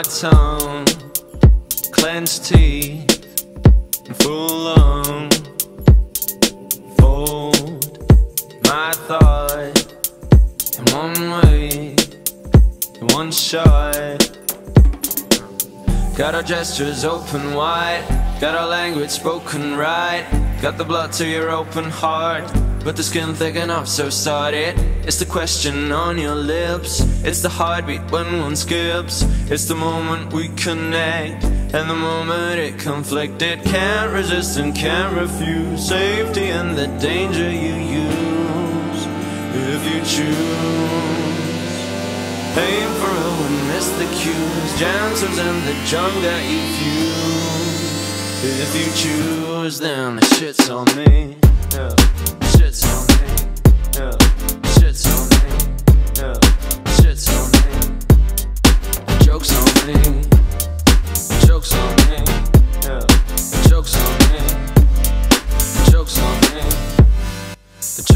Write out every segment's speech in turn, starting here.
My tongue, clenched teeth, and full lung. Fold my thought in one way, in one shot. Got our gestures open wide, got our language spoken right. Got the blood to your open heart, but the skin thick enough, so start it. It's the question on your lips, it's the heartbeat when one skips. It's the moment we connect, and the moment it conflicted. Can't resist and can't refuse safety and the danger you use if you choose. Aim for a and miss the cues, Janssens and the junk that you fuse. If you choose, then the shit's on me. Yeah.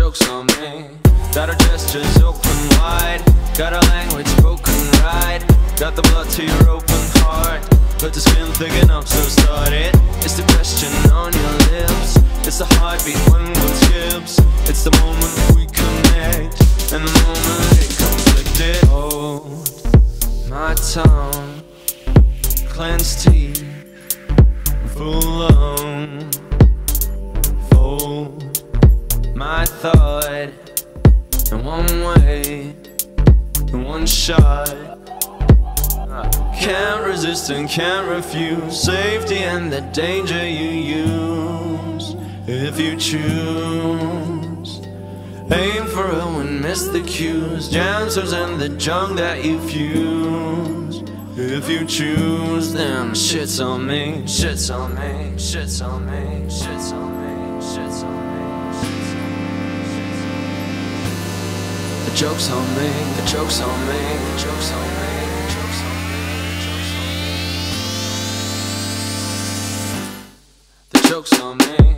Joke's on me. Got our gestures open wide. Got our language spoken right. Got the blood to your open heart. But the skin thick enough, so start it. It's the question on your lips. It's the heartbeat when one skips. It's the moment we connect. And the moment it conflicted. Hold my tongue. Clenched teeth. Full lung. My thought in one way, in one shot. Can't resist and can't refuse safety and the danger you use if you choose. Aim for a win, miss the cues, Janssens and the junk that you fuse. If you choose, then shit's on me, shit's on me, shit's on me, shit's on me, shit's on me, shit's on me. The joke's on me, the joke's on me, the joke's on me, the joke's on me,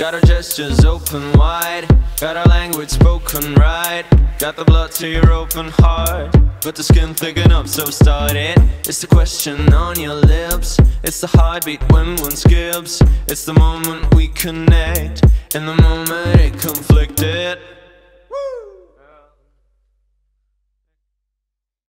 Got our gestures open wide, got our language spoken right. Got the blood to your open heart, but the skin thick enough, so start it. It's the question on your lips, it's the heartbeat when one skips. It's the moment we connect, and the moment it conflicted.